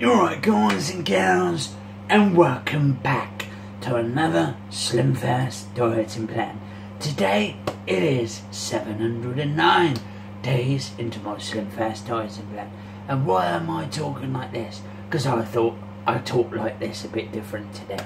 Alright guys and gals and welcome back to another Slimfast dieting plan. Today it is 709 days into my Slimfast dieting plan. And why am I talking like this? Because I thought I talk like this a bit different today.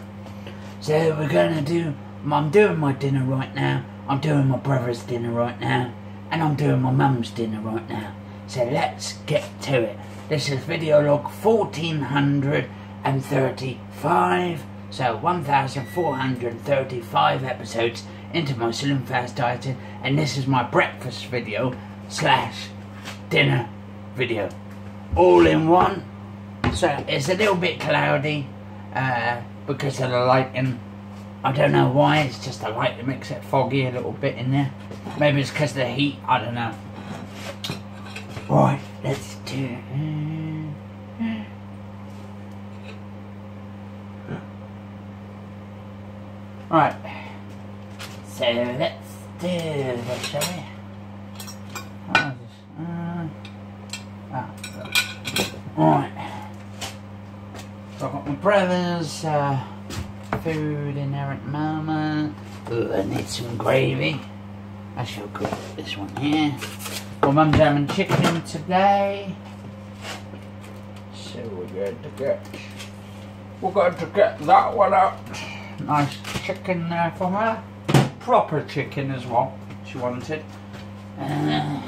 So we're gonna do, I'm doing my dinner right now, I'm doing my brother's dinner right now, and I'm doing my mum's dinner right now. So let's get to it. This is video log 1435, so 1435 episodes into my Slim Fast dieting, and this is my breakfast video slash dinner video. All in one. So it's a little bit cloudy uh, because of the lighting. I don't know why, it's just the light that makes it foggy a little bit in there. Maybe it's because of the heat, I don't know. Right, let's do it. Right. So let's do this, shall we? Uh, ah, right. So I've got my brother's uh, food in there moment. Ooh, I need some gravy. I shall cook this one here. Well, mum's having chicken today. So we're going to get, we're going to get that one out. Nice chicken there for her. Proper chicken as well, she wanted. Uh,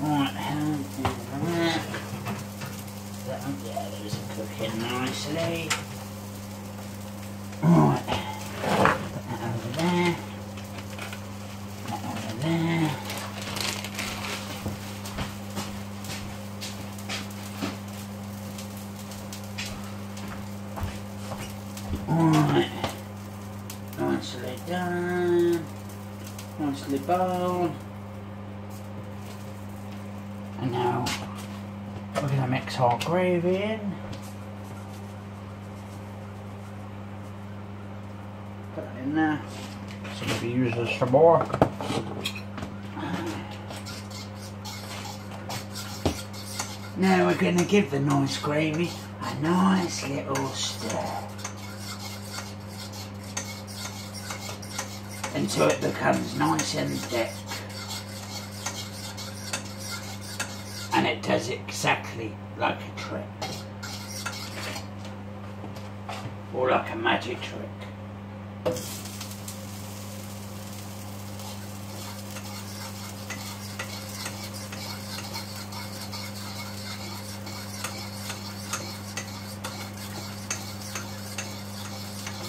Right, that. That one, yeah, those cooking nicely. Right, put that over there. That over there. Right, nicely done. Nicely bowled. And now we're going to mix our gravy in. Put it in there. So maybe use this for more. Now we're going to give the nice gravy a nice little stir. Until it becomes nice and thick. and it does exactly like a trick. Or like a magic trick.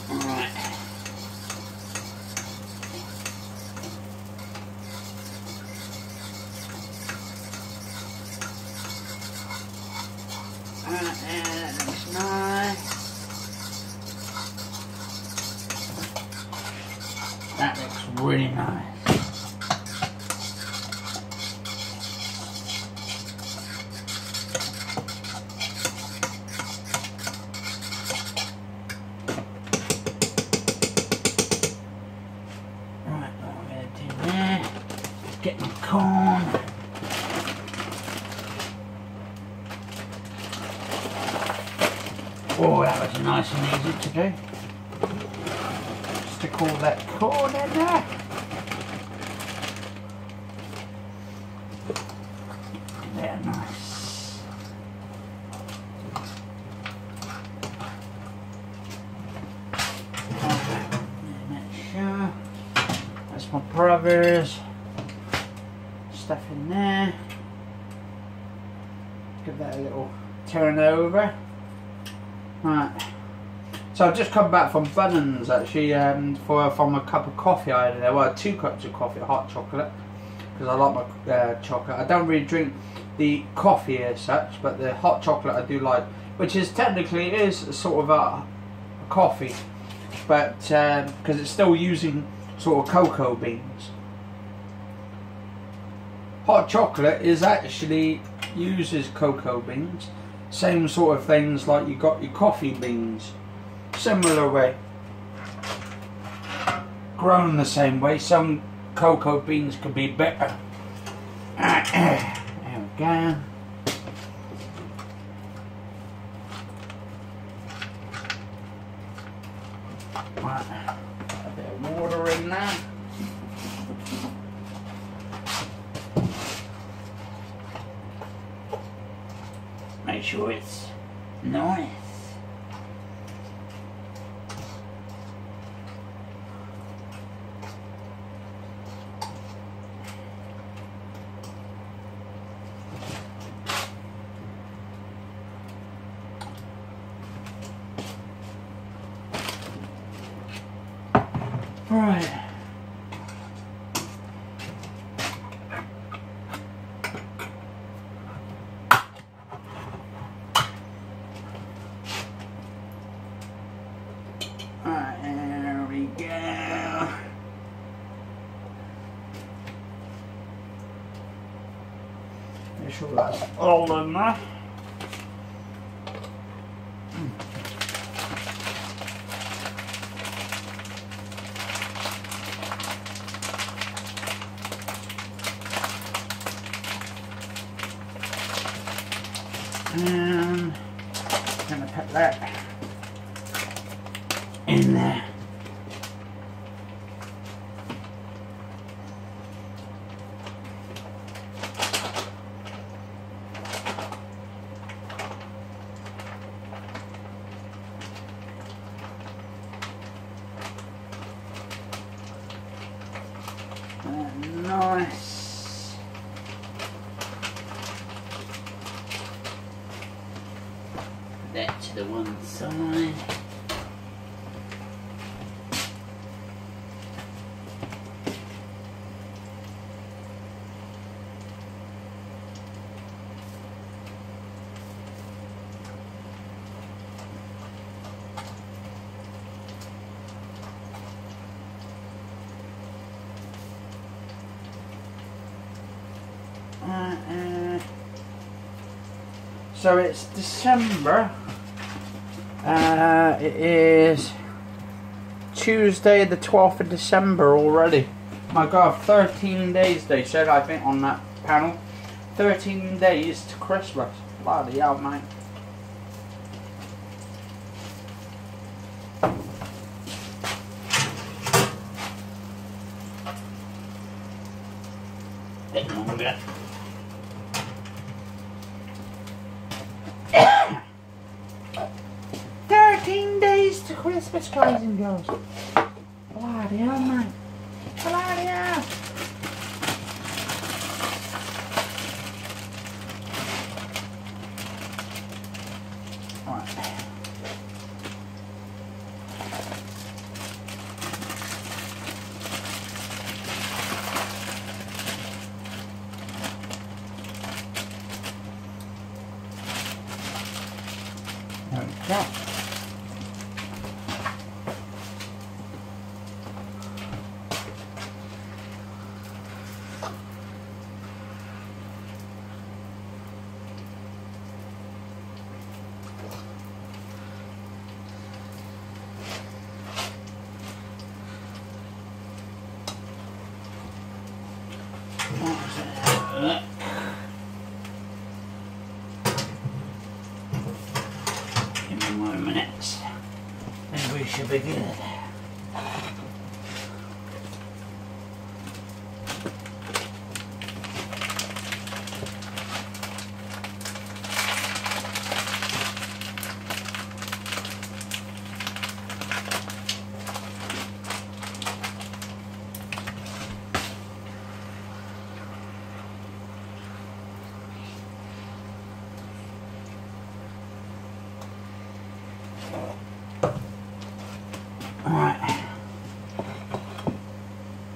Alright. Alright, yeah, that looks nice. That looks really nice. Right, what I'm gonna do there, Oh, that was nice and easy to do. Stick all that corn in there. There, nice. Make sure. That's my brother's stuff in there. Give that a little turn over. Right. So I've just come back from Bunnings actually um, for from a cup of coffee I had there. Well, two cups of coffee, hot chocolate, because I like my uh, chocolate. I don't really drink the coffee as such, but the hot chocolate I do like, which is technically is sort of a, a coffee, but because it's still using sort of cocoa beans. Hot chocolate is actually uses cocoa beans same sort of things like you got your coffee beans. Similar way. grown the same way. Some cocoa beans could be better. There we go. Right, a bit of water in there. It's nice. Right. Right, there we go. Sure that's all in there. And gonna put that in there. Uh, nice. that to the one side. Uh, uh, so it's December. Uh, it is Tuesday, the 12th of December already. My god, 13 days they said, I think, on that panel. 13 days to Christmas. Bloody hell, mate. Bit. Days to Christmas, guys and girls. Bloody hell, man. Bloody hell. Right. There we go. Yeah. Give me more minutes. Then we should be good. Alright.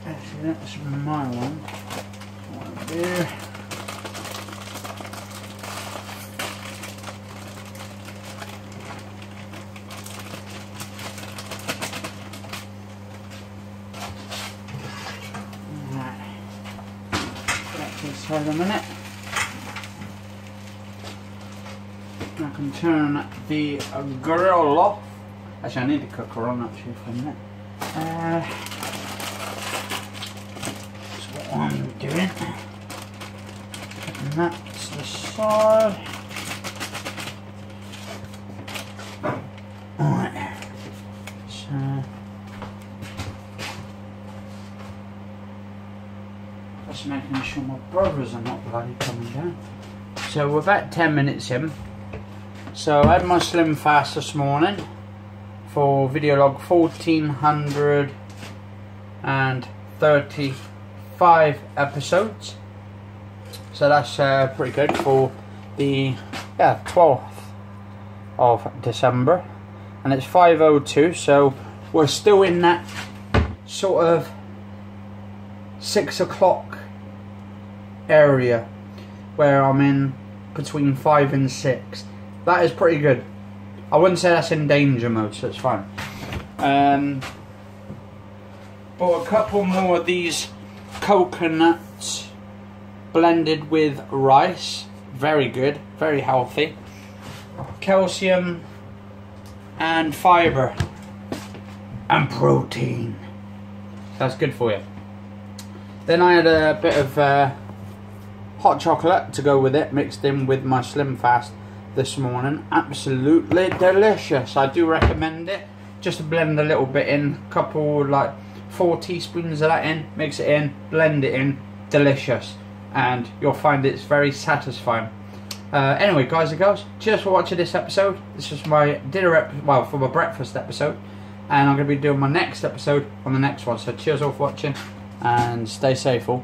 Actually, that's my one. One there. Side a minute. I can turn the grill off. Actually, I need to cook her on actually for a minute. Uh, what I'm doing. Putting that to the side. Alright. So just making sure my brothers are not bloody coming down. So we're about 10 minutes in. So I had my slim fast this morning for video log 1435 episodes. So that's uh, pretty good for the yeah 12th of December, and it's 5:02. So we're still in that sort of six o'clock area where I'm in between five and six. That is pretty good. I wouldn't say that's in danger mode, so it's fine. Um, bought a couple more of these coconuts blended with rice. Very good, very healthy. Calcium and fiber and protein. That's good for you. Then I had a bit of uh, hot chocolate to go with it, mixed in with my Slim Fast this morning. Absolutely delicious. I do recommend it. Just to blend a little bit in, a couple like four teaspoons of that in, mix it in, blend it in. Delicious, and you'll find it's very satisfying. Uh, anyway, guys and girls, cheers for watching this episode. This was my dinner, well, for my breakfast episode, and I'm going to be doing my next episode on the next one. So cheers all for watching, and stay safe all.